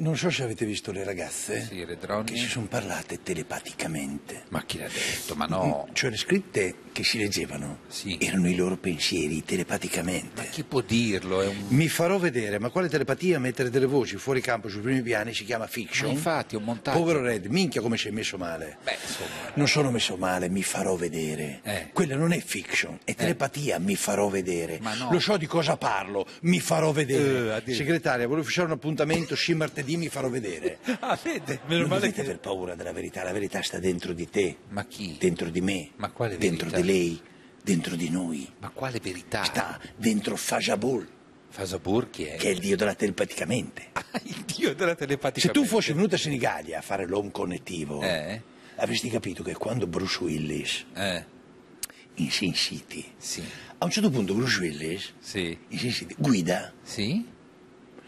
Non so se avete visto le ragazze Sì, le che si sono parlate telepaticamente. Ma chi l'ha detto? Ma no. Cioè le scritte che si leggevano Sì. erano i loro pensieri telepaticamente. Ma chi può dirlo? Un... Mi farò vedere, ma quale telepatia mettere delle voci fuori campo sui primi piani si chiama Ma fiction? infatti, ho montato. Povero Red, minchia come sei messo male. Beh, insomma. Non sono messo male, mi farò vedere. Eh. Quella non è fiction, è telepatia, mi farò vedere. Ma no. Lo so di cosa parlo, mi farò Eh, vedere. addirittura. Segretaria, volevo fissare un appuntamento, sì martedì mi farò vedere. Ah, vede, meno Non male dovete che... aver paura della verità, la verità sta dentro di te, Ma chi? dentro di me, Ma quale dentro verità? di lei, dentro di noi. Ma quale verità? Sta dentro Fajabul, Fasabur chi è? che è il dio della telepaticamente. Ah, il dio della telepatica. Se tu fossi venuto a Senigallia a fare l'home connettivo, Eh? avresti capito che quando Bruce Willis Eh, in Sin City, sì. a un certo punto Bruce Willis Sì. in Sin City guida, Sì?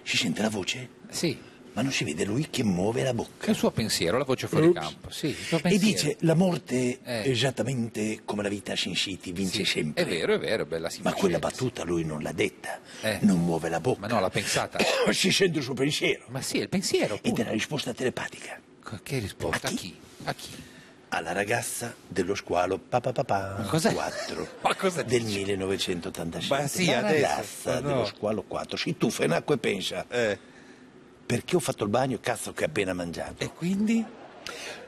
si sente la voce, Sì. Ma non si vede lui che muove la È bocca. il suo pensiero, la voce fuori Ups. campo. Sì, il suo E dice la morte Eh. esattamente come la vita a Sin City vince Sì, sempre. È vero, è vero, bella Ma quella battuta lui non l'ha detta, Eh. non muove la bocca. Ma no, l'ha pensata. si sente il suo pensiero. Ma sì, è il pensiero. Ed è pure. la risposta telepatica Che risposta? A A chi? A chi? alla ragazza dello squalo papà Ma cos'è? 4 Ma cosa del dici? 1985. Ma sì, la adesso, ragazza no. dello squalo 4 si tuffa in acqua e pensa Eh. Perché ho fatto il bagno cazzo che ho appena mangiato. E quindi?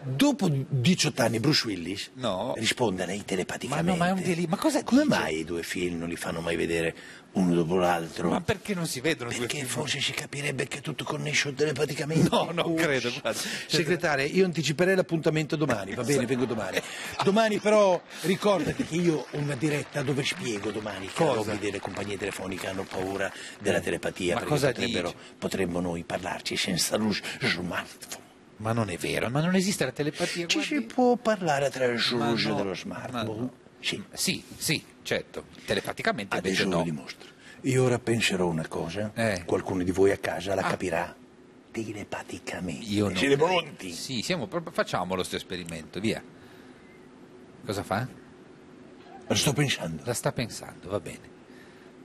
Dopo 18 anni Bruce Willis No. risponde a lei Ma telepaticamente. no, ma è un delirio. Ma cosa Come dice? mai i due film non li fanno mai vedere uno dopo l'altro? Ma perché non si vedono due Perché film? forse si capirebbe che è tutto connesso telepaticamente. No, non Ups. credo, guarda. Segretaria, io anticiperei l'appuntamento domani, va bene, vengo domani. Domani però ricordati che io ho una diretta dove spiego domani che Cosa? i lobby delle compagnie telefoniche hanno paura della telepatia Ma perché cosa potrebbero, dici? potremmo noi parlarci senza lo smartphone. Ma non è vero, ma non esiste la telepatia. Ci guardi. si può parlare attraverso l'uso no, dello ma smartphone? no. Sì, Sì, sì, certo. Telepaticamente adesso invece lo no. dimostro. Io ora penserò una cosa, Eh. qualcuno di voi a casa la Ah. capirà telepaticamente. Io no. Siete pronti? Sì, siamo proprio, facciamo lo stesso esperimento, via. Cosa fa? Lo sto pensando. La sta pensando, va bene.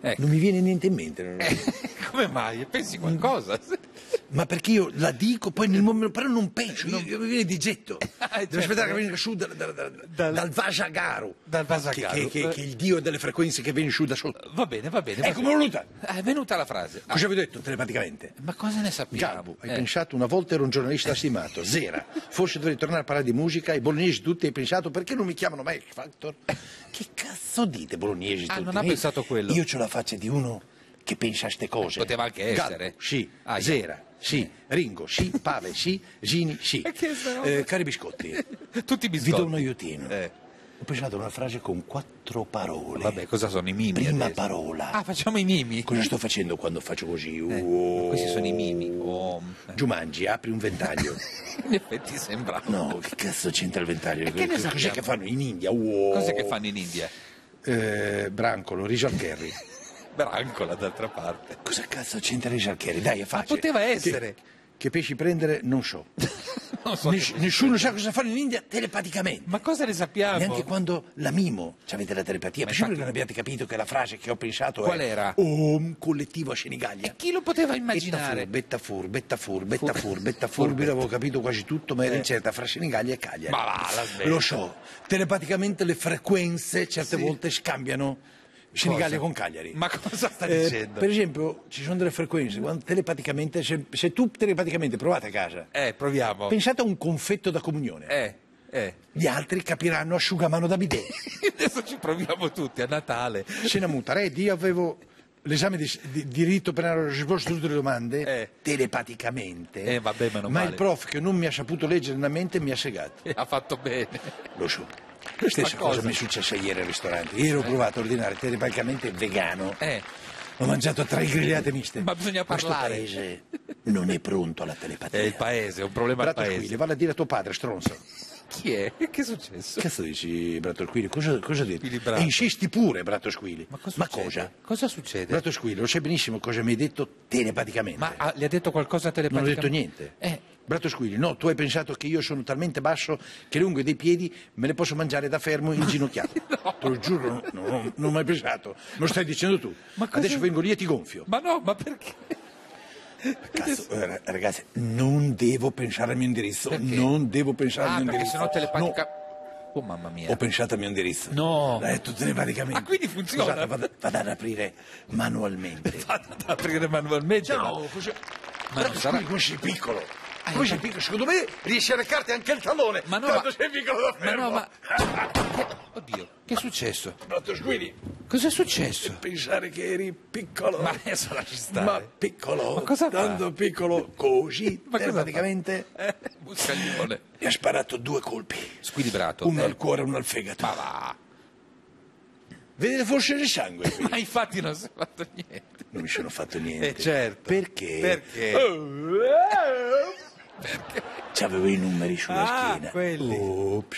Ecco. Non mi viene niente in mente. non- Come mai? Pensi qualcosa? Ma perché io la dico, poi nel momento, però non penso, io mi viene di getto. Ah, Devo certo. aspettare che venga su dal, dal, dal, Dal- dal Vasagaru. Dal Vasagaru. Che, che- che è il dio delle frequenze che viene su da sotto. Va bene, va bene. Ecco, bene. venuta. Ah, È venuta la frase. Ah, Cosa vi ho detto telepaticamente? ma cosa ne sappiamo? Galbo, hai Eh, pensato una volta ero un giornalista stimato, zera. Forse dovrei tornare a parlare di musica, i bolognesi tutti hai pensato perché non mi chiamano mai X Factor? Che cazzo dite bolognesi Ah, tutti? non ha pensato quello. Io ho la faccia di uno che pensa a ste cose. Poteva anche essere. sì, Ah, zera, sì, Ringo, sì, Pave, sì, Gini, sì. Eh, cari biscotti, Tutti i vi biscotti. do un aiutino. Eh. Ho pensato a una frase con quattro parole. Vabbè, cosa sono i mimi? Prima adesso? parola. Ah, facciamo i mimi. Cosa sto facendo quando faccio così? Eh, Oh. Questi sono i mimi. Oh, eh. Giumangi, apri un ventaglio. In effetti sembra. No, che cazzo c'entra il ventaglio? E che ne Cos'è che fanno in India? Wow. Cos'è che fanno in India? Eh, Brancolo, Richard Kerry. Brancola, d'altra parte. Cosa cazzo c'entra Richard Kerry? Dai, è facile. poteva essere. Che, che pesci prendere? Non so. Non so Ness- che- nessuno sa cosa fanno in India telepaticamente. Ma cosa ne sappiamo? Neanche quando la mimo, avete la telepatia. Ma sicuro infatti- non abbiate capito che la frase che ho pensato Qual è era? Un collettivo a Senigallia. E chi lo poteva immaginare? betta fur, betta fur, betta Fur- betta fur, furbetta. avevo capito quasi tutto, ma era incerta fra Senigallia e Cagliari. Ma va, la. Lo so, telepaticamente le frequenze certe Sì. volte scambiano Senigallia con Cagliari. Ma cosa sta Eh, dicendo? per esempio, ci sono delle frequenze, telepaticamente, se, se tu telepaticamente provate a casa, Eh, proviamo. pensate a un confetto da comunione, Eh, eh. gli altri capiranno asciugamano da bidet. Adesso ci proviamo tutti a Natale. Se ne muta, Red, io avevo l'esame di, di diritto penale, ho risposto a tutte le domande Eh. telepaticamente, Eh, vabbè, ma male. il prof che non mi ha saputo leggere nella mente mi ha segato. E ha fatto bene. Lo so. La stessa cosa? cosa mi è successa ieri al ristorante. Ieri ho provato a ordinare telepaticamente vegano. Eh. Ho mangiato tre grigliate miste. Ma bisogna Questo parlare. paese non è pronto alla telepatia. È il paese, è un problema al paese. Squilli, vale a dire a tuo padre, stronzo. Chi è? Che è successo? Cazzo dici, Brato Squilli? Cosa, cosa dici? Squilli Brato. E insisti pure, Brato Squilli. Ma cosa Ma cosa? Cosa succede? Brato Squilli, lo sai benissimo cosa mi hai detto telepaticamente. Ma ah, le ha detto qualcosa non ho telepaticamente? detto niente. Eh, Brato Squilli, no, tu hai pensato che io sono talmente basso che le unghie dei piedi me le posso mangiare da fermo inginocchiato. Te lo giuro, no, no, non, ho mai pensato. Me lo stai dicendo tu. Cosa- Adesso vengo lì e ti gonfio. ma no, ma perché? Cazzo, eh, ragazzi, non devo pensare al mio indirizzo. Perché? Non devo pensare Ah, al mio perché indirizzo. sennò telepatica... Oh mamma mia. No, ho pensato al mio indirizzo. No. L'ha detto telepaticamente. Ah, quindi funziona? Scusate, vado, vado ad aprire manualmente. Vado ad aprire manualmente. No, ma- così- Ma non sarà- sei piccolo? Come sei ma- piccolo? Secondo me riesci a recarti anche il tallone. Ma no, Tanto ma- sei piccolo da Ma fermo. no, ma... Oddio, che è successo? Tanto squilli, Cos'è successo? pensare che eri piccolo. Ma adesso lasci stare. Ma piccolo. Ma cosa fa? Tanto piccolo così. Ma cosa praticamente Eh, buscaglione. mi ha sparato due colpi. Squilibrato. Uno Eh, al cuore e uno al fegato. Ma va. Vedete forse di sangue qui? Ma infatti non si è fatto niente. Non mi sono fatto niente. Eh, certo. Perché? Perché? C'avevo i numeri sulla Ah, schiena. quelli. Ops.